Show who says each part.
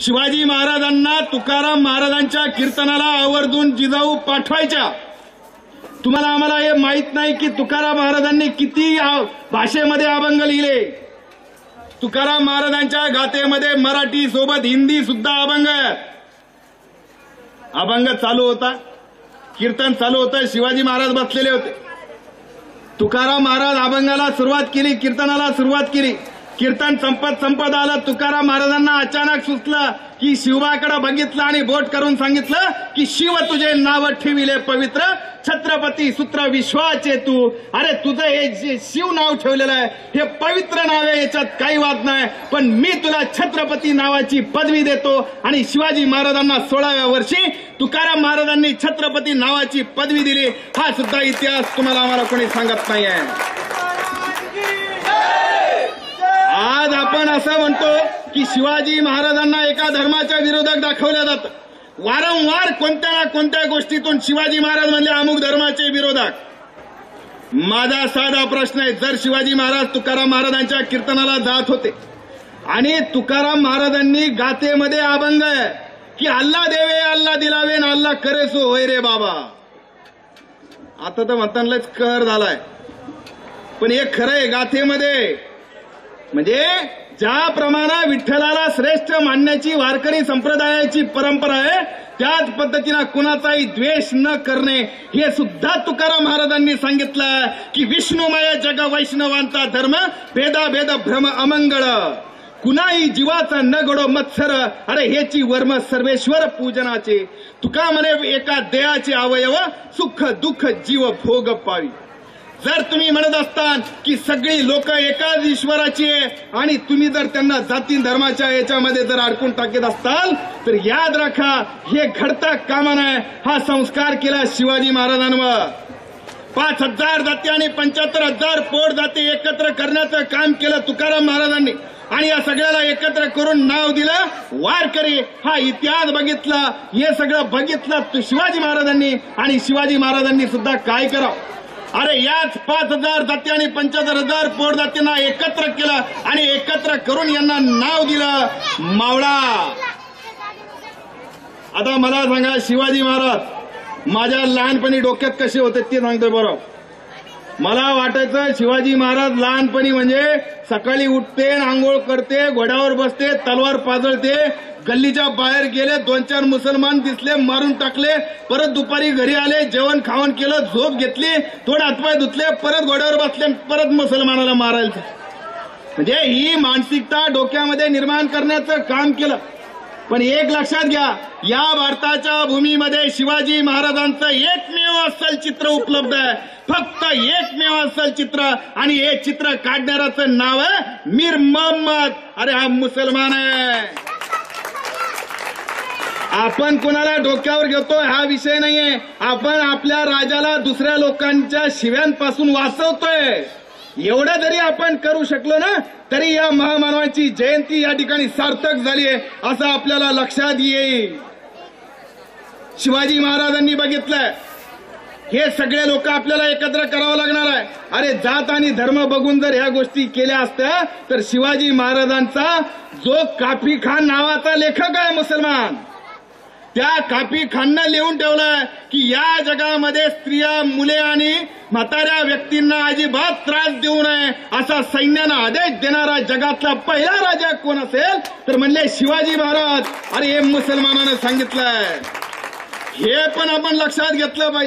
Speaker 1: शिवाजी महाराजांना तुकाराम महाराजांच्या कीर्तनाला आवर्जून जिजाऊ पाठवायच्या. तुम्हाला आम्हाला हे माहीत नाही की तुकाराम महाराजांनी किती भाषेमध्ये अभंग लिहिले. तुकाराम महाराजांच्या गाथेमध्ये मराठी सोबत हिंदी सुद्धा अभंग अभंग चालू होता. कीर्तन चालू होतं. शिवाजी महाराज बसलेले होते. तुकाराम महाराज अभंगाला सुरुवात केली कीर्तनाला सुरुवात केली. कीर्तन संपत संपत आलं. तुकाराम महाराजांना अचानक सुचलं की शिवाकडे बघितलं आणि बोट करून सांगितलं की शिव तुझे नाव ठेविले पवित्र. छत्रपती सूत्र विश्वाचे तू. अरे तुझं हे जे शिव नाव ठेवलेलं आहे हे पवित्र नाव आहे याच्यात काही वाद नाही. पण मी तुला छत्रपती नावाची पदवी देतो. आणि शिवाजी महाराजांना सोळाव्या वर्षी तुकाराम महाराजांनी छत्रपती नावाची पदवी दिली. हा सुद्धा इतिहास तुम्हाला आम्हाला कोणी सांगत नाही आहे आज आपण असं म्हणतो की शिवाजी महाराजांना एका धर्माच्या विरोधात दाखवल्या जातं. वारंवार कोणत्या ना कोणत्या गोष्टीतून शिवाजी महाराज म्हणले अमुक धर्माचे विरोधात माझा साधा प्रश्न आहे जर शिवाजी महाराज तुकाराम महाराजांच्या कीर्तनाला जात होते आणि तुकाराम महाराजांनी गाथेमध्ये अभंग आहे की अल्ला देवे अल्ला दिलावे ना अल्ला करेसो होय रे बाबा. आता तर म्हणतानाच कहर झालाय. पण हे खरं आहे गाथेमध्ये म्हणजे ज्याप्रमाणे विठ्ठलाला श्रेष्ठ मानण्याची वारकरी संप्रदायाची परंपरा आहे त्याच पद्धतीनं कुणाचाही द्वेष न करणे हे सुद्धा तुकाराम महाराजांनी सांगितलं की विष्णुमय जग वैष्णवांचा धर्म भेदा भेद भ्रम अमंगळ. कुणाही जीवाचा न गडो मत्सर अरे हेची वर्म सर्वेश्वर पूजनाचे. तुका म्हणे एका देहाचे अवयव सुख दुःख जीव भोग पावी. जर तुम्ही म्हणत असताल की सगळी लोक एकाच ईश्वराची आहे आणि तुम्ही जर त्यांना जाती धर्माच्या याच्यामध्ये जर अडकून टाकत असताल तर याद राखा हे घडता कामा नये हा संस्कार केला शिवाजी महाराजांवर. पाच हजार जाती आणि पंच्याहत्तर हजार पोट जाती एकत्र करण्याचं काम केलं तुकाराम महाराजांनी. आणि या सगळ्याला एकत्र करून नाव दिलं वारकरी. हा इतिहास बघितला हे सगळं बघितलं शिवाजी महाराजांनी. आणि शिवाजी महाराजांनी सुद्धा काय करावं? अरे याच पाच हजार जाती आणि पंच्याहत्तर हजार पोट जातींना एकत्र केलं आणि एकत्र करून यांना नाव दिलं. मावळा. आता मला सांगा शिवाजी महाराज माझ्या लहानपणी डोक्यात कसे होते ते सांगतो बरं. मला वाटायचं शिवाजी महाराज लहानपणी म्हणजे सकाळी उठते आंघोळ करते घोड्यावर बसते तलवार पाजळते गल्लीच्या बाहेर गेले दोन चार मुसलमान दिसले मारून टाकले परत दुपारी घरी आले जेवण खावण केलं झोप घेतली थोडे हातपाय धुतले परत घोड्यावर बसले परत मुसलमानाला मारायचं म्हणजे ही मानसिकता डोक्यामध्ये निर्माण करण्याचं काम केलं. पण एक लक्षात घ्या या भारताच्या भूमीमध्ये शिवाजी महाराजांचं एकमेव अस्सल चित्र उपलब्ध आहे. फक्त एकमेव अस्सल चित्र आणि हे चित्र काढणाऱ्याचं नाव आहे मीर मोहम्मद. अरे हा मुसलमान आहे. आपण कोणाला डोक्यावर घेतोय हा विषय नाहीये. आपण आपल्या राजाला दुसऱ्या लोकांच्या शिव्यांपासून वाचवतोय. एवढं जरी आपण करू शकलो ना तरी या महामानवाची जयंती या ठिकाणी सार्थक झाली आहे असं आपल्याला लक्षात येईल. शिवाजी महाराजांनी बघितलंय. हे सगळे लोक आपल्याला एकत्र करावं लागणार आहे. अरे जात आणि धर्म बघून जर ह्या गोष्टी केल्या असत्या तर शिवाजी महाराजांचा जो काफी खान नावाचा लेखक आहे मुसलमान. त्या कापी खाननं लिहून ठेवलंय की या जगामध्ये स्त्रिया मुले आणि म्हाताऱ्या व्यक्तींना अजिबात त्रास देऊ नये असा सैन्यानं आदेश देणारा जगातला पहिला राजा कोण असेल तर म्हणले शिवाजी महाराज. अरे हे मुसलमानानं सांगितलंय. हे पण आपण लक्षात घेतलं पाहिजे.